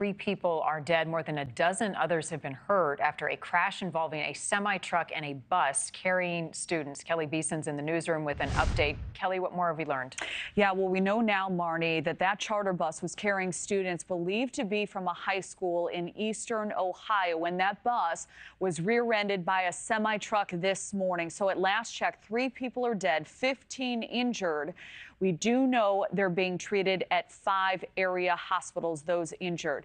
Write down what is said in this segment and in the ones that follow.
Three people are dead. More than a dozen others have been hurt after a crash involving a semi truck and a bus carrying students. Kelly Beeson's in the newsroom with an update. Kelly, what more have we learned? Yeah, well, we know now, Marni, that that charter bus was carrying students believed to be from a high school in eastern Ohio when that bus was rear ended by a semi truck this morning. So at last check, three people are dead, 15 injured. We do know they're being treated at five area hospitals, those injured.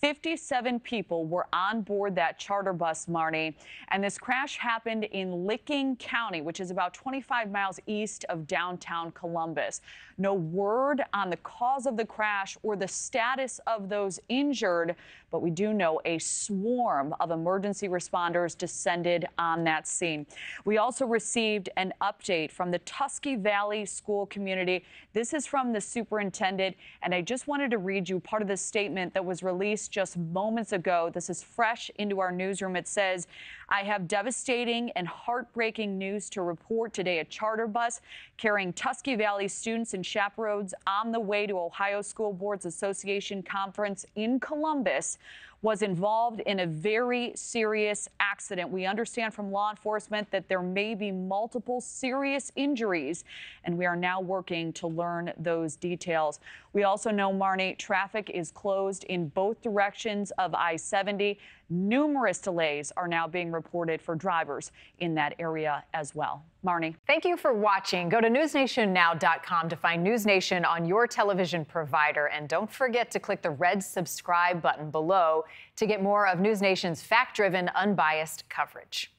57 people were on board that charter bus, Marni, and this crash happened in Licking County, which is about 25 miles east of downtown Columbus. No word on the cause of the crash or the status of those injured, but we do know a swarm of emergency responders descended on that scene. We also received an update from the Tusky Valley School community. This is from the superintendent, and I just wanted to read you part of the statement that was released just moments ago. This is fresh into our newsroom. It says, I have devastating and heartbreaking news to report today. A charter bus carrying Tusky Valley students and chaperones on the way to Ohio School Boards Association conference in Columbus was involved in a very serious accident. We understand from law enforcement that there may be multiple serious injuries, and we are now working to learn those details. We also know, Marni, traffic is closed in both directions of I 70. Numerous delays are now being reported for drivers in that area as well. Marni. Thank you for watching. Go to newsnationnow.com to find News Nation on your television provider. And don't forget to click the red subscribe button below to get more of News Nation's fact driven, unbiased coverage.